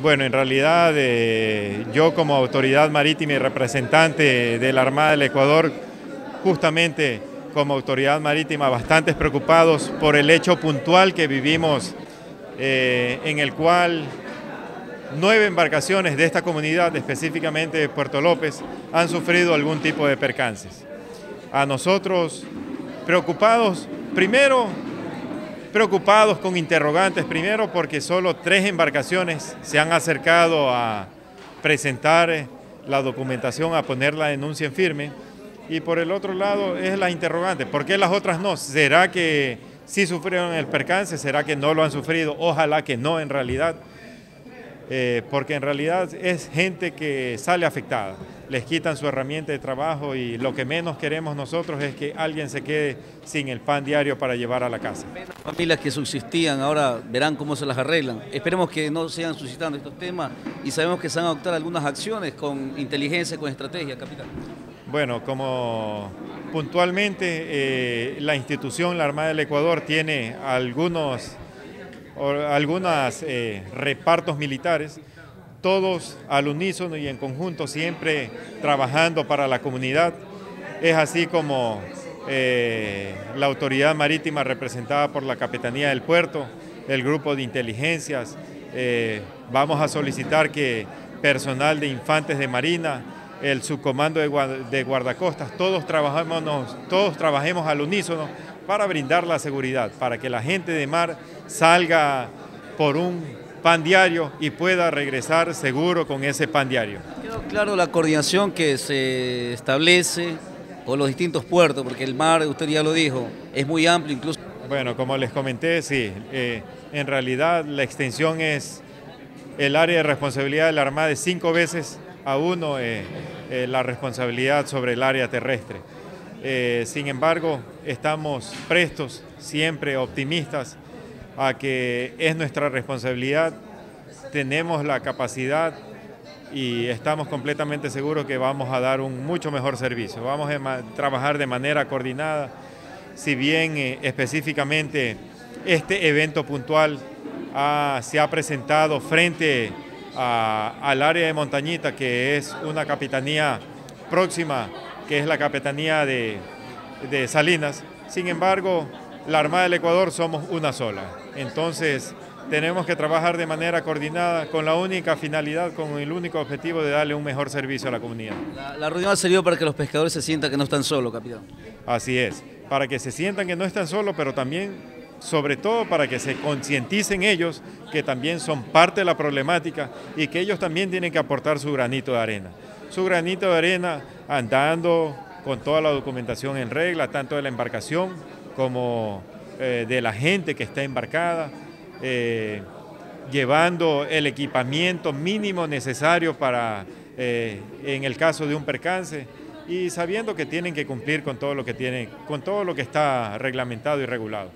Bueno, en realidad eh, yo como autoridad marítima y representante de la Armada del Ecuador, justamente como autoridad marítima bastante preocupados por el hecho puntual que vivimos eh, en el cual nueve embarcaciones de esta comunidad, específicamente de Puerto López, han sufrido algún tipo de percances. A nosotros preocupados, primero preocupados con interrogantes, primero porque solo tres embarcaciones se han acercado a presentar la documentación, a poner la denuncia en firme, y por el otro lado es la interrogante, ¿por qué las otras no? ¿Será que sí sufrieron el percance? ¿Será que no lo han sufrido? Ojalá que no en realidad. Eh, porque en realidad es gente que sale afectada. Les quitan su herramienta de trabajo y lo que menos queremos nosotros es que alguien se quede sin el pan diario para llevar a la casa. Familias que subsistían ahora verán cómo se las arreglan. Esperemos que no sigan suscitando estos temas y sabemos que se van a adoptar algunas acciones con inteligencia, con estrategia, capitán. Bueno, como puntualmente eh, la institución, la Armada del Ecuador, tiene algunos algunos eh, repartos militares, todos al unísono y en conjunto, siempre trabajando para la comunidad. Es así como eh, la autoridad marítima representada por la Capitanía del Puerto, el grupo de inteligencias, eh, vamos a solicitar que personal de infantes de Marina, el subcomando de, guardacostas, todos todos trabajemos al unísono para brindar la seguridad, para que la gente de mar salga por un pan diario y pueda regresar seguro con ese pan diario. Quedó claro la coordinación que se establece con los distintos puertos, porque el mar, usted ya lo dijo, es muy amplio incluso. Bueno, como les comenté, sí, eh, en realidad la extensión es el área de responsabilidad de la Armada de cinco veces a uno eh, eh, la responsabilidad sobre el área terrestre. Eh, sin embargo, estamos prestos, siempre optimistas, a que es nuestra responsabilidad, tenemos la capacidad y estamos completamente seguros que vamos a dar un mucho mejor servicio. Vamos a trabajar de manera coordinada, si bien eh, específicamente este evento puntual se ha presentado frente al área de Montañita, que es una capitanía próxima que es la Capitanía de, Salinas. Sin embargo, la Armada del Ecuador somos una sola. Entonces, tenemos que trabajar de manera coordinada con la única finalidad, con el único objetivo de darle un mejor servicio a la comunidad. La, la reunión ha servido para que los pescadores se sientan que no están solos, capitán. Así es, para que se sientan que no están solos, pero también, sobre todo, para que se concienticen ellos que también son parte de la problemática y que ellos también tienen que aportar su granito de arena su granito de arena andando con toda la documentación en regla, tanto de la embarcación como eh, de la gente que está embarcada, eh, llevando el equipamiento mínimo necesario para, eh, en el caso de un percance, y sabiendo que tienen que cumplir con todo lo que tiene, con todo lo que está reglamentado y regulado.